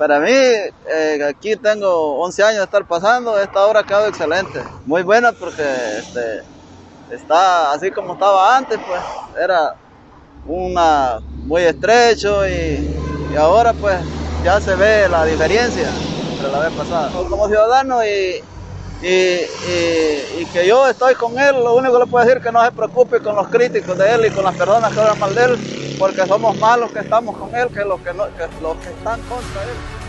Para mí, eh, aquí tengo 11 años de estar pasando, esta obra ha quedado excelente, muy buena porque este, está así como estaba antes, pues era una muy estrecho y, y ahora pues ya se ve la diferencia entre la vez pasada. Como ciudadano y, que yo estoy con él, lo único que le puedo decir es que no se preocupe con los críticos de él y con las personas que hablan mal de él, porque somos más los que estamos con él que los que, no, que, los que están contra él.